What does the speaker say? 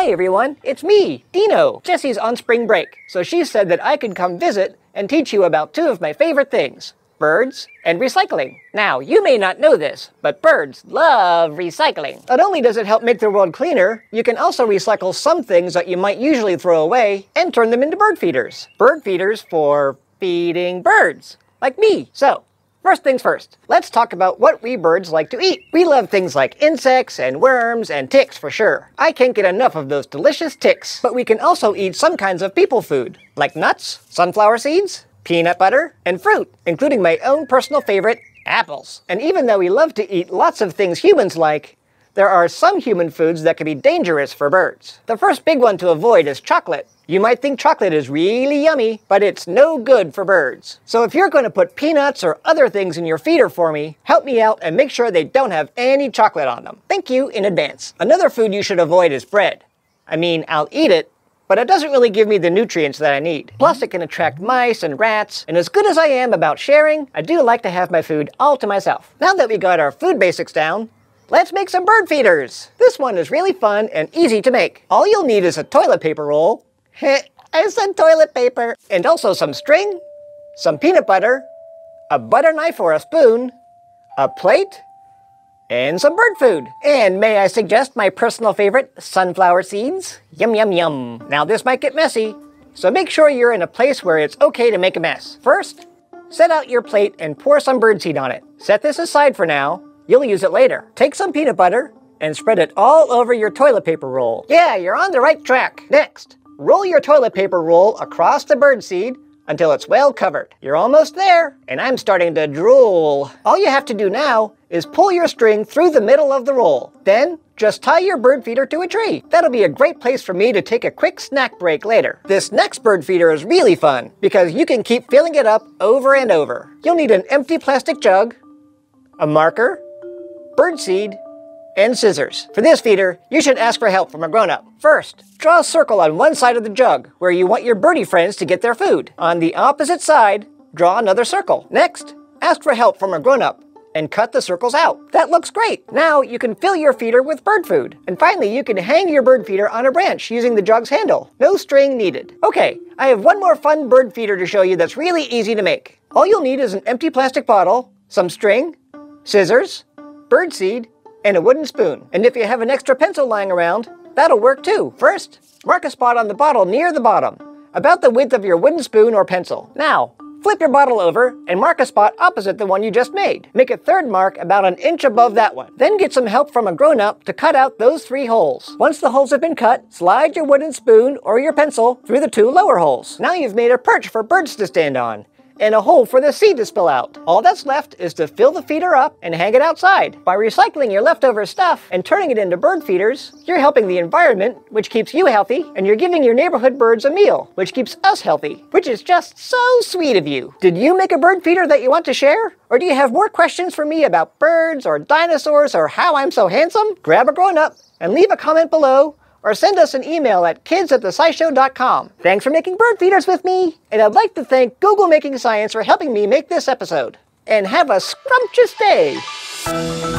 Hi everyone, it's me, Dino. Jessi's on spring break, so she said that I could come visit and teach you about two of my favorite things, birds and recycling. Now, you may not know this, but birds love recycling. Not only does it help make the world cleaner, you can also recycle some things that you might usually throw away and turn them into bird feeders. Bird feeders for feeding birds, like me. So, First things first, let's talk about what we birds like to eat. We love things like insects and worms and ticks for sure. I can't get enough of those delicious ticks. But we can also eat some kinds of people food, like nuts, sunflower seeds, peanut butter, and fruit, including my own personal favorite, apples. And even though we love to eat lots of things humans like, there are some human foods that can be dangerous for birds. The first big one to avoid is chocolate. You might think chocolate is really yummy, but it's no good for birds. So if you're going to put peanuts or other things in your feeder for me, help me out and make sure they don't have any chocolate on them. Thank you in advance. Another food you should avoid is bread. I mean, I'll eat it, but it doesn't really give me the nutrients that I need. Plus, it can attract mice and rats, and as good as I am about sharing, I do like to have my food all to myself. Now that we got our food basics down, Let's make some bird feeders. This one is really fun and easy to make. All you'll need is a toilet paper roll. I some toilet paper. And also some string, some peanut butter, a butter knife or a spoon, a plate, and some bird food. And may I suggest my personal favorite, sunflower seeds? Yum, yum, yum. Now this might get messy, so make sure you're in a place where it's okay to make a mess. First, set out your plate and pour some birdseed on it. Set this aside for now, You'll use it later. Take some peanut butter and spread it all over your toilet paper roll. Yeah, you're on the right track. Next, roll your toilet paper roll across the birdseed until it's well covered. You're almost there, and I'm starting to drool. All you have to do now is pull your string through the middle of the roll. Then, just tie your bird feeder to a tree. That'll be a great place for me to take a quick snack break later. This next bird feeder is really fun because you can keep filling it up over and over. You'll need an empty plastic jug, a marker, birdseed, and scissors. For this feeder, you should ask for help from a grown-up. First, draw a circle on one side of the jug where you want your birdie friends to get their food. On the opposite side, draw another circle. Next, ask for help from a grown-up and cut the circles out. That looks great. Now you can fill your feeder with bird food. And finally, you can hang your bird feeder on a branch using the jug's handle. No string needed. Okay, I have one more fun bird feeder to show you that's really easy to make. All you'll need is an empty plastic bottle, some string, scissors, birdseed, and a wooden spoon. And if you have an extra pencil lying around, that'll work too. First, mark a spot on the bottle near the bottom, about the width of your wooden spoon or pencil. Now, flip your bottle over and mark a spot opposite the one you just made. Make a third mark about an inch above that one. Then get some help from a grown-up to cut out those three holes. Once the holes have been cut, slide your wooden spoon or your pencil through the two lower holes. Now you've made a perch for birds to stand on and a hole for the seed to spill out. All that's left is to fill the feeder up and hang it outside. By recycling your leftover stuff and turning it into bird feeders, you're helping the environment, which keeps you healthy, and you're giving your neighborhood birds a meal, which keeps us healthy, which is just so sweet of you. Did you make a bird feeder that you want to share? Or do you have more questions for me about birds or dinosaurs or how I'm so handsome? Grab a grown up and leave a comment below or send us an email at kids at. Thanks for making bird feeders with me, and I'd like to thank Google Making Science for helping me make this episode. And have a scrumptious day!